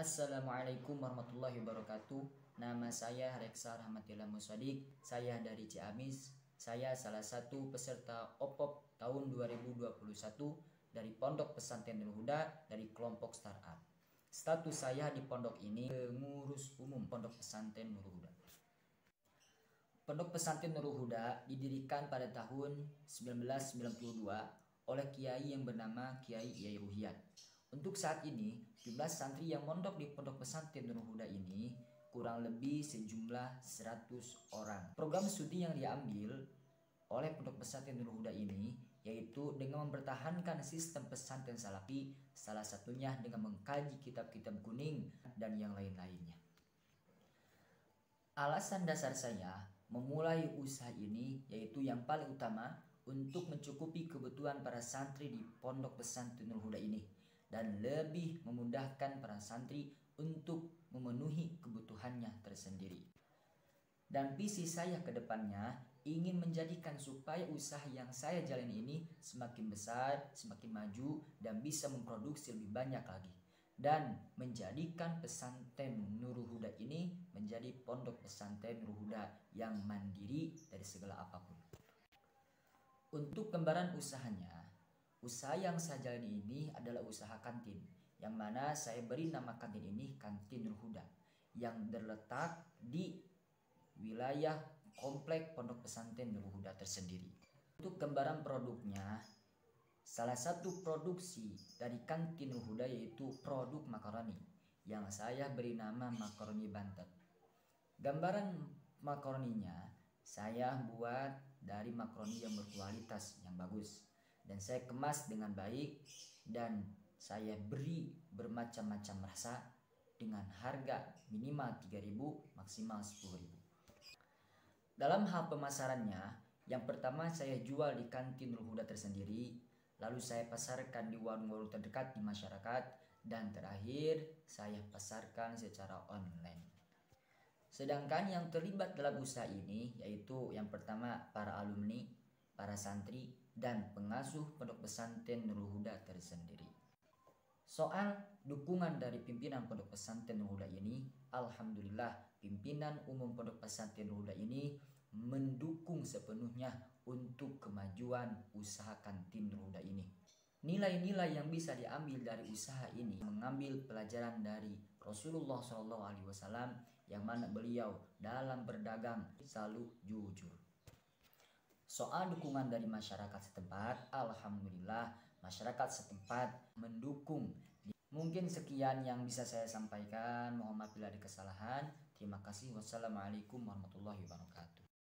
Assalamualaikum warahmatullahi wabarakatuh. Nama saya Reksa Rahmatillah Musadik. Saya dari Ciamis. Saya salah satu peserta OPOP tahun 2021 dari Pondok Pesantren Nurul Huda dari kelompok startup. Status saya di pondok ini pengurus umum Pondok Pesantren Nurul Huda. Pondok Pesantren Nurul Huda didirikan pada tahun 1992 oleh kiai yang bernama Kiai Yai untuk saat ini, jumlah santri yang mondok di Pondok Pesantren Nurul Huda ini kurang lebih sejumlah 100 orang. Program studi yang diambil oleh Pondok Pesantren Nurul Huda ini yaitu dengan mempertahankan sistem pesantren salafi, salah satunya dengan mengkaji kitab-kitab kuning dan yang lain-lainnya. Alasan dasar saya memulai usaha ini yaitu yang paling utama untuk mencukupi kebutuhan para santri di Pondok Pesantren Nurul Huda ini dan lebih memudahkan para santri untuk memenuhi kebutuhannya tersendiri. Dan visi saya ke depannya ingin menjadikan supaya usaha yang saya jalani ini semakin besar, semakin maju, dan bisa memproduksi lebih banyak lagi. Dan menjadikan pesantren Nurul Huda ini menjadi pondok pesantren Nurul Huda yang mandiri dari segala apa pun. Untuk gambaran usahanya, Usaha yang saya jalani ini adalah usaha kantin, yang mana saya beri nama kantin ini Kantin Nurhuda, yang terletak di wilayah komplek Pondok Pesantren Nurhuda tersendiri. Untuk gambaran produknya, salah satu produksi dari Kantin Nurhuda yaitu produk makaroni, yang saya beri nama makaroni Bantet. Gambaran makaroninya saya buat dari makaroni yang berkualitas yang bagus dan saya kemas dengan baik dan saya beri bermacam-macam rasa dengan harga minimal 3000 maksimal 10000 dalam hal pemasarannya yang pertama saya jual di kantin Ruhuda tersendiri lalu saya pasarkan di warung-warung terdekat di masyarakat dan terakhir saya pasarkan secara online. Sedangkan yang terlibat dalam usaha ini yaitu yang pertama para alumni, para santri, dan pengasuh pondok pesantren Nurul Huda tersendiri. Soal dukungan dari pimpinan pondok pesantren Nurul Huda ini, Alhamdulillah pimpinan umum pondok pesantren Nurul Huda ini mendukung sepenuhnya untuk kemajuan usaha kantin Nurul Huda ini. Nilai-nilai yang bisa diambil dari usaha ini mengambil pelajaran dari Rasulullah SAW yang mana beliau dalam berdagang selalu jujur. Soal dukungan dari masyarakat setempat, alhamdulillah masyarakat setempat mendukung. Mungkin sekian yang bisa saya sampaikan. Mohon maaf bila ada kesalahan. Terima kasih. Wassalamualaikum warahmatullahi wabarakatuh.